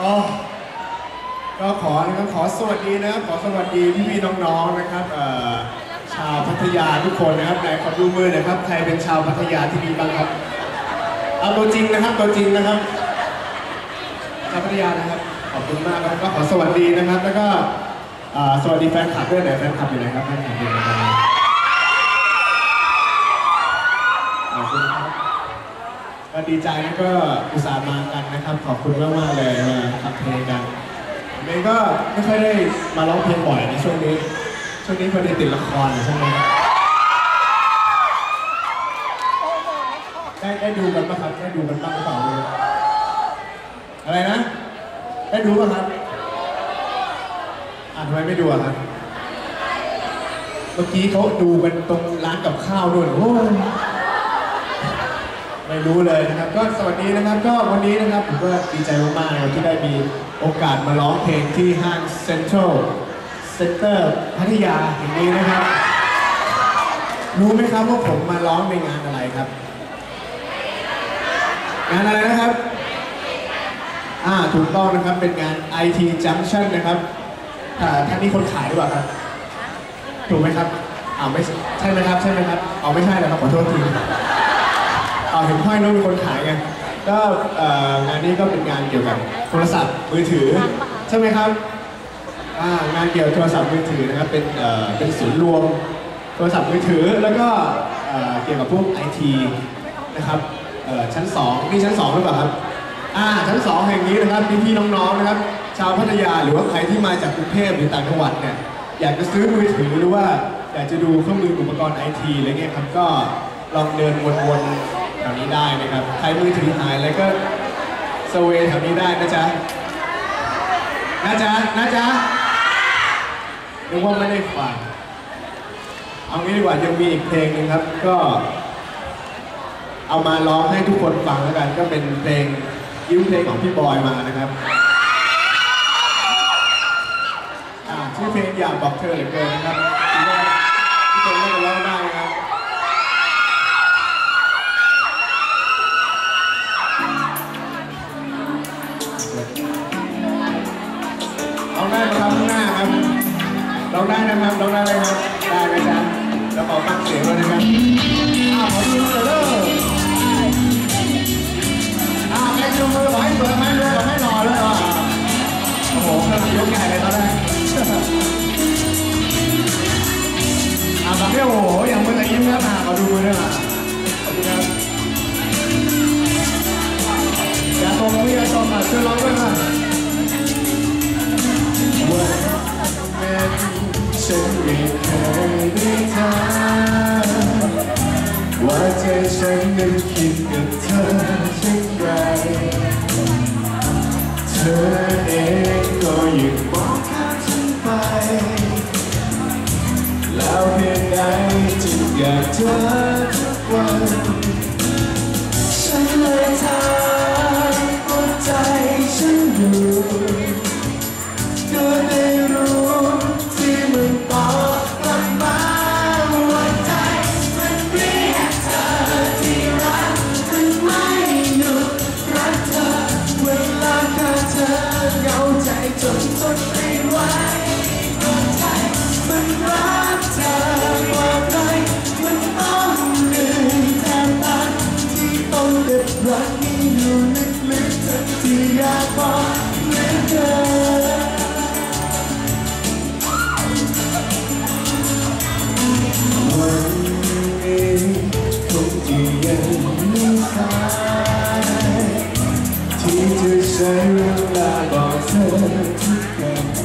อ๋อก็ขอนะครับขอสวัสดีนะครับขอสวัสดีพี่ๆน้องๆนะครับเอ่อชาวพัทยาทุกคนนะครับไหนขอดูมือหน่อยครับใครเป็นชาวพัทยาที่นี่บ้างครับเอาตัวจริงนะครับตัวจริงนะครับชาวพัทยานะครับขอบคุณมากครับก็ขอสวัสดีนะครับ แล้วก็เอ่อสวัสดีแฟนคลับด้วยไหนแฟนคลับอยู่ไหนครับแฟนคลับอยู่ไหนครับขอบคุณครับ ก็ ดีใจแล้วก็อุตส่าห์มากันนะครับ ขอบคุณมากมากๆเลยมาขับเพลงกันเมย์ก็ไม่ค่อยได้มาร้องเพลงบ่อยในช่วงนี้ ช่วงนี้พอดีติดละครใช่ไหมได้ได้ดูกันปะครับได้ดูกันบ้างหรือเปล่าเลยอะไรนะ ได้ดูปะครับอ่าทำไมไม่ดูอะครับเมื่อกี้เขาดูกันตรงร้านกับข้าวด้วยโอ้ ไม่รู้เลยนะครับ ก็สวัสดีนะครับ ก็วันนี้นะครับผมก็ดีใจมากๆนะครับที่ได้มีโอกาสมาร้องเพลงที่ห้างเซ็นทรัลเซ็นเตอร์พัทยาแห่งนี้นะครับ รู้ไหมครับว่าผมมาร้องในงานอะไรครับ งานอะไรนะครับ อ่าถูกต้องนะครับเป็นงาน IT Junction นะครับอ่าท่านนี้คนขายหรือเปล่าครับ ถูกไหมครับอ่าไม่ใช่ไหมครับใช่ไหมครับเอาไม่ใช่นะครับขอโทษที เอาเห็นห้อยนู้นมีคนขายไงก็เอ่องานนี้ก็เป็นงานเกี่ยวกับโทรศัพท์มือถือ ใช่ไหมครับอ่างานเกี่ยวกับโทรศัพท์มือถือนะครับเป็นเอ่อเป็นศูนย์รวมโทรศัพท์มือถือแล้วก็เอ่อเกี่ยวกับพวกไอทีนะครับเอ่อชั้น2นี่ชั้น2หรือเปล่าครับอ่าชั้น2แห่งนี้นะครับพี่ๆน้องๆนะครับ ชาวพัทยาหรือว่าใครที่มาจากกรุงเทพหรือต่างจังหวัดเนี่ยอยากจะซื้อมือถือหรือว่าอยากจะดูเครื่องมืออุปกรณ์ไอทีอะไรเงี้ยครับก็ลองเดินวนๆแถวนี้ได้นะครับ ใครมือถือหายอะไรก็สเวแถวนี้ได้นะจ๊ะ นะจ๊ะ นะจ๊ะนึกว่าไม่ได้ฟังเอางี้ดีกว่ายังมีอีกเพลงหนึงครับ ก็ เอามาร้องให้ทุกคนฟังแล้วกัน ก็เป็นเพลงยืมเพลงของพี่บอยมานะครับชื่อเพลงอยากบอกเธอเหลือเกินนะครับ ร้องได้นะครับร้องได้ไหมครับได้ไหมจ๊ะแล้วขอฟังเสียงด้วยนะครับอ้าวขอดูหน่อยเด้ออ้าวให้ดูมือขอให้เปิดให้ดูขอให้หล่อเลยอะโอ้โหกำลังยกใหญ่เลยตอนแรกอ่าแบบนี้โอ้โหย่างมือแต่ยิ้มครับอ่าขอดูมือด้วยอะขอบคุณครับอย่าตรงมืออย่าตรงอะช่วยร้องด้วยค่ะ ธอเองก็ยังมองข้ามฉันไป แล้วเพียงใดจึงอยากเจอทุกวันฉันเลยถามว่าใจฉันอยู่ บอกเธอทุกอย่าง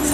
ฉั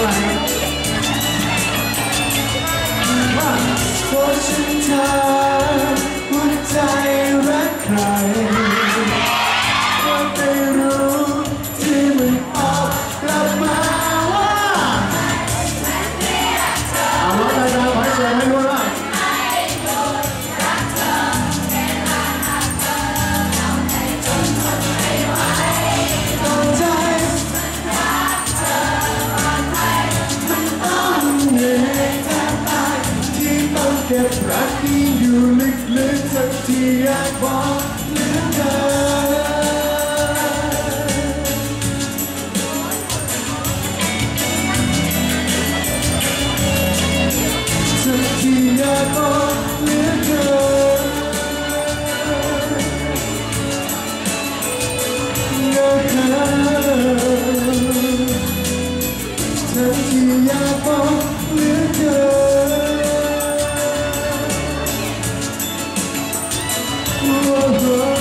ไหวว่าคนฉันเธอหัวใจรักใคร Juli glitzert die Aqua. 我多